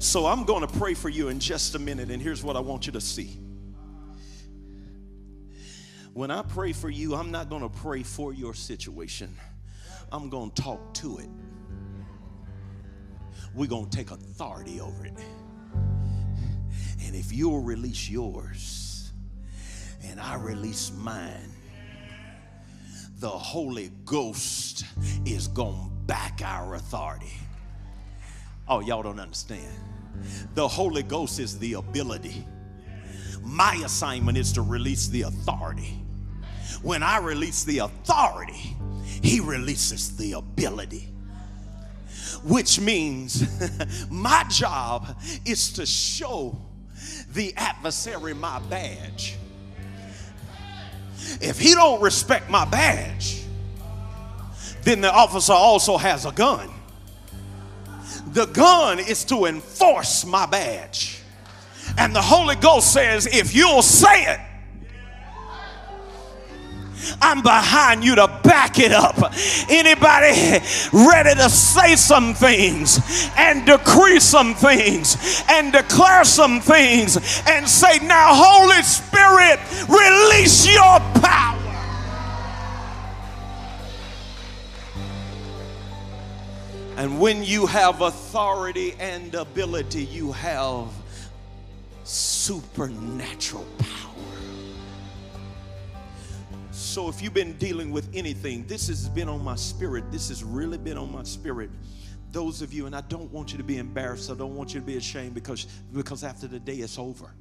So I'm going to pray for you in just a minute, and here's what I want you to see. When I pray for you, I'm not going to pray for your situation, I'm going to talk to it. We're going to take authority over it. And if you'll release yours and I release mine, the Holy Ghost is going to back our authority. Oh, y'all don't understand. The Holy Ghost is the ability. My assignment is to release the authority. When I release the authority, He releases the ability. Which means my job is to show the adversary my badge. If he don't respect my badge, then the officer also has a gun. The gun is to enforce my badge. And the Holy Ghost says, if you'll say it, I'm behind you to back it up. Anybody ready to say some things and decree some things and declare some things and say, Now, Holy Spirit, release your power. And when you have authority and ability, you have supernatural power. So if you've been dealing with anything, this has been on my spirit. This has really been on my spirit. Those of you, and I don't want you to be embarrassed. I don't want you to be ashamed because, because after the day it's over.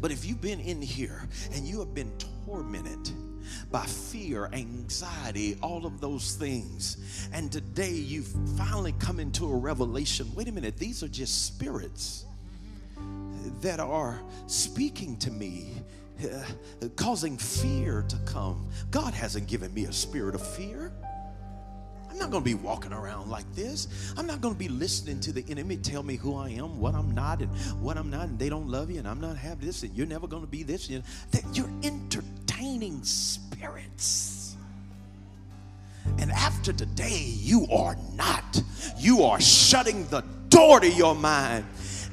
But if you've been in here and you have been tormented, by fear, anxiety, all of those things. And today you've finally come into a revelation. Wait a minute, these are just spirits that are speaking to me. Uh, causing fear to come. God hasn't given me a spirit of fear. I'm not going to be walking around like this. I'm not going to be listening to the enemy tell me who I am, what I'm not, and what I'm not, and they don't love you, and I'm not have this, and you're never going to be this. You know, you're spirits. And after today, you are not. You are shutting the door to your mind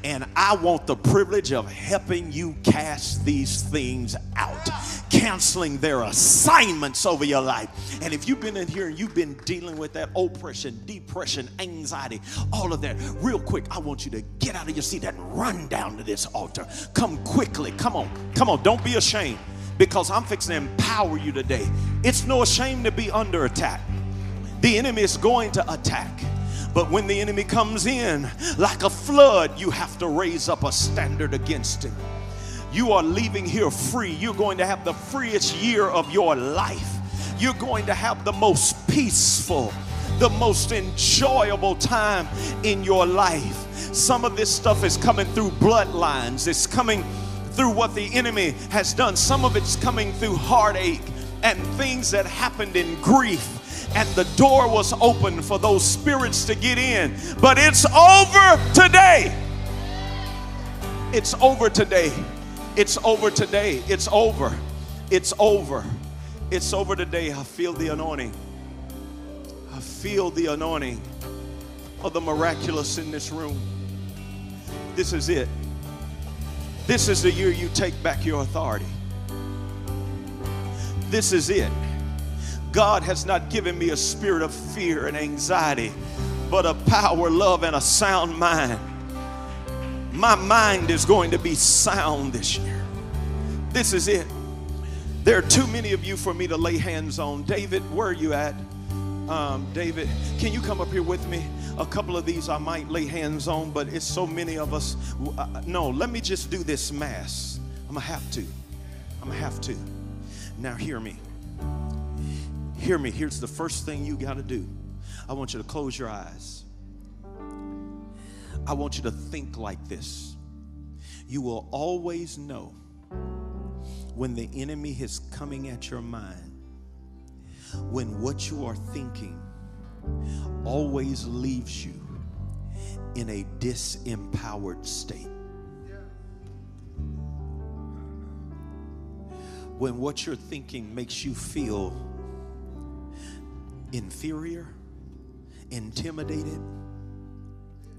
and I want the privilege of helping you cast these things out, canceling their assignments over your life. And if you've been in here and you've been dealing with that oppression, depression, anxiety, all of that, real quick, I want you to get out of your seat and run down to this altar. Come quickly. Come on. Come on. Don't be ashamed because I'm fixing to empower you today. It's no shame to be under attack. The enemy is going to attack. But when the enemy comes in like a flood, you have to raise up a standard against him. You are leaving here free. You're going to have the freest year of your life. You're going to have the most peaceful, the most enjoyable time in your life. Some of this stuff is coming through bloodlines, it's coming through what the enemy has done. Some of it's coming through heartache and things that happened in grief and the door was open for those spirits to get in. But it's over today. It's over today. It's over today. It's over. It's over. It's over today. I feel the anointing. I feel the anointing of the miraculous in this room. This is it. This is the year you take back your authority. This is it. God has not given me a spirit of fear and anxiety, but a power, love, and a sound mind. My mind is going to be sound this year. This is it. There are too many of you for me to lay hands on. David, where are you at? Um, David, can you come up here with me? A couple of these I might lay hands on, but it's so many of us. Uh, no, let me just do this mass. I'm gonna have to. I'm gonna have to. Now, hear me. Hear me. Here's the first thing you got to do. I want you to close your eyes. I want you to think like this. You will always know when the enemy is coming at your mind, when what you are thinking always leaves you in a disempowered state. When what you're thinking makes you feel inferior, intimidated,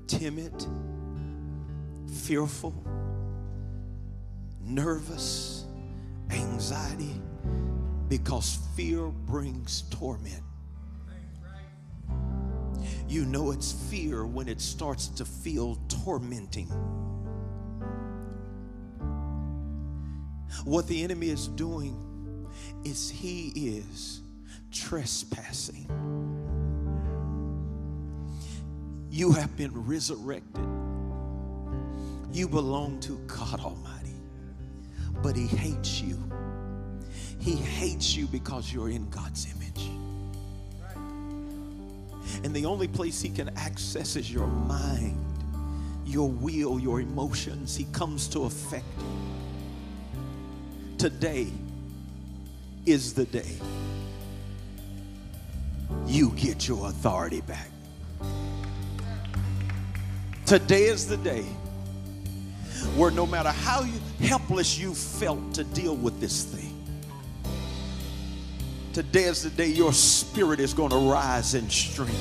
timid, fearful, nervous, anxiety, because fear brings torment. You know it's fear when it starts to feel tormenting. What the enemy is doing is he is trespassing. You have been resurrected. You belong to God Almighty. But He hates you. He hates you because you're in God's image. And the only place He can access is your mind, your will, your emotions. He comes to affect you. Today is the day you get your authority back. Today is the day where no matter how helpless you felt to deal with this thing, today is the day your spirit is going to rise in strength.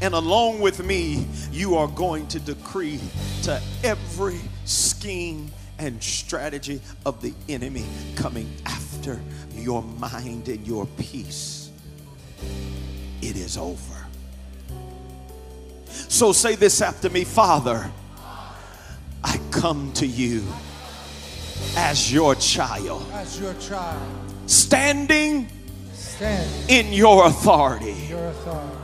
And along with me, you are going to decree to every scheme and strategy of the enemy coming after your mind and your peace. It is over. So say this after me Father, I come to you as your child, as your child, standing stand in your authority. your authority.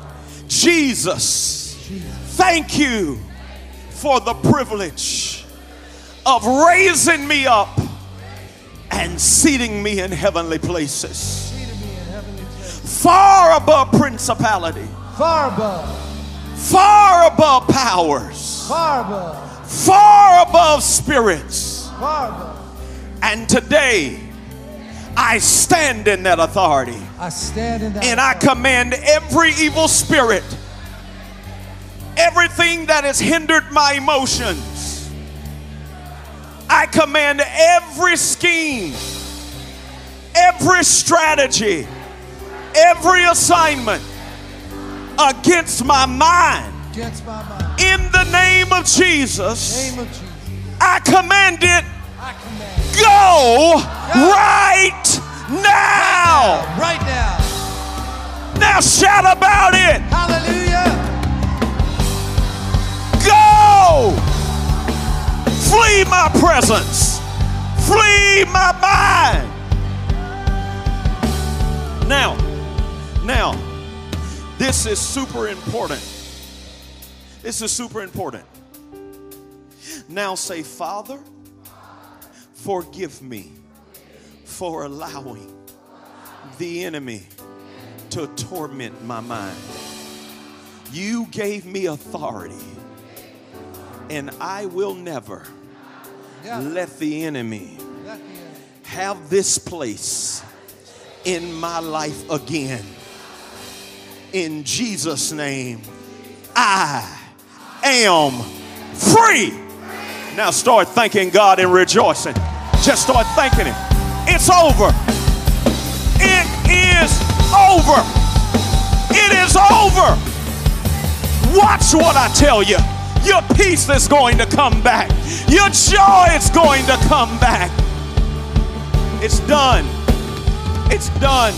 Jesus, Jesus, thank you for the privilege of raising me up and seating me in heavenly places, in heavenly places, far above principality, far above, far above powers, far above, far above spirits. far above. And today, I stand in that authority. I stand in that. And I command every evil spirit, everything that has hindered my emotions, I command every scheme, every strategy, every assignment against my mind. against my mind. In the name of Jesus, Name of Jesus, I command it I command. Go right now. Right now. Now shout about it. Hallelujah. Go! Flee my presence. Flee my mind. Now, now, this is super important. This is super important. Now say, Father, forgive me for allowing the enemy to torment my mind. You gave me authority, and I will never Yeah. let the enemy Let the enemy. have this place in my life again. In Jesus' name, I am free. Now start thanking God and rejoicing. Just start thanking Him. It's over. It is over. It is over. Watch what I tell you. Your peace is going to come back. Your joy is going to come back. It's done. It's done.